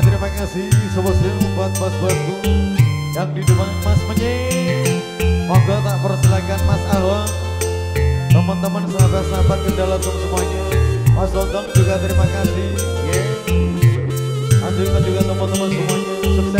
terima kasih sebesar buat bos-bosku yang di depan Mas Menye. Monggo tak persilakan Mas Ahwa, teman-teman sahabat-sahabat kendala semuanya. Mas Lontong juga terima kasih. Yeah. Lanjutkan juga teman-teman semuanya. Sukses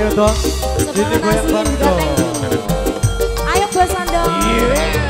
Ayo dong, sini goyang bareng dong. Ayo. Yeah.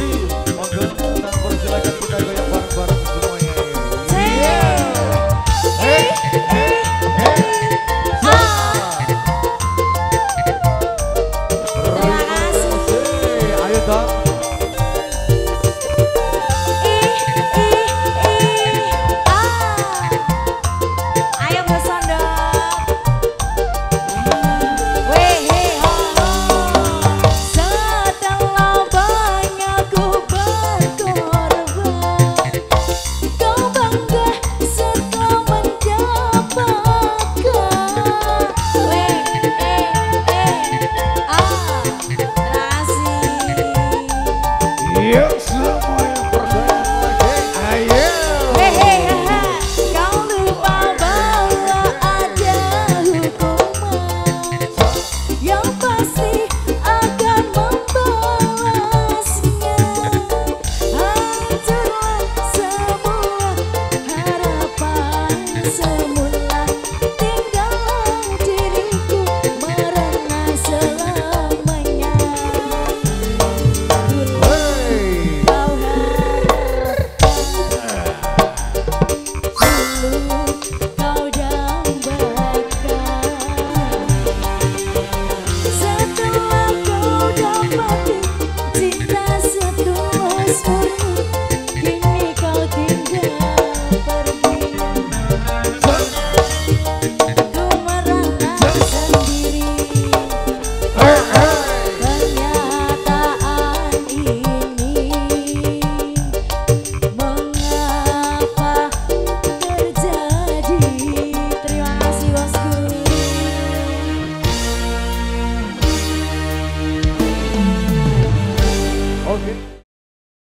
Semua